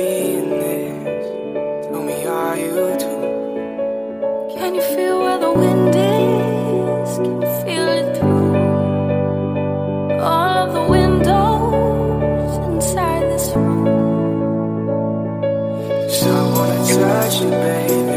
Tell me, are you too? Can you feel where the wind is? Can you feel it through all of the windows inside this room? Cause I wanna touch you, baby.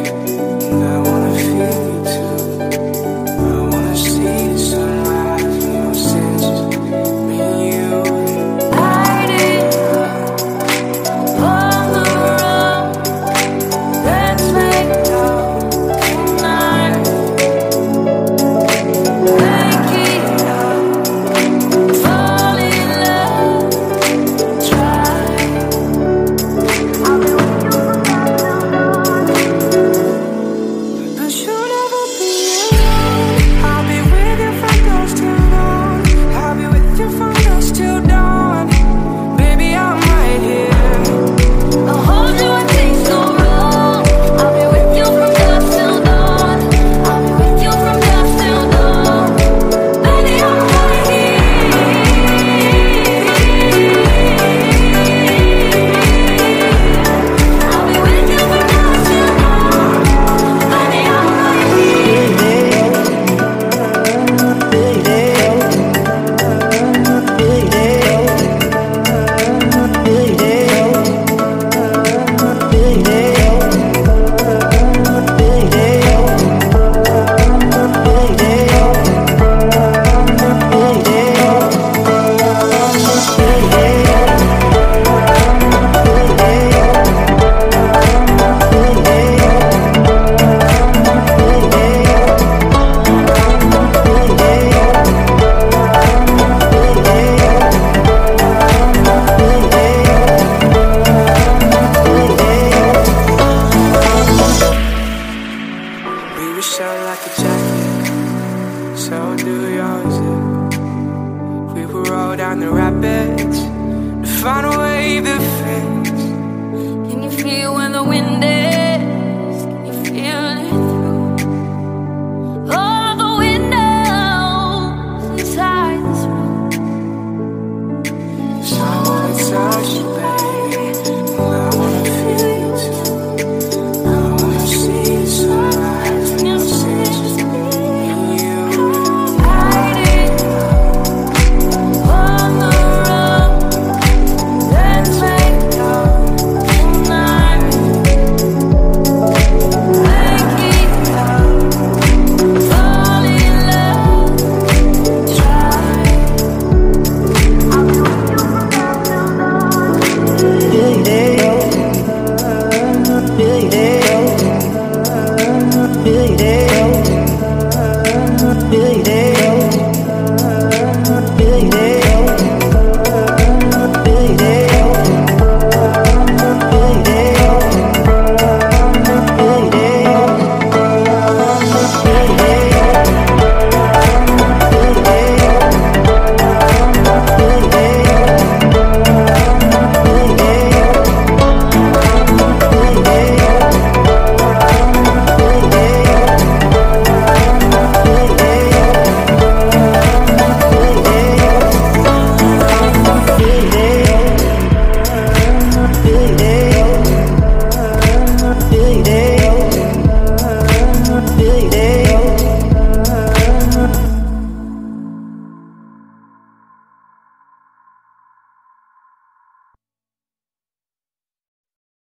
find a way that fits. Can you feel when the wind?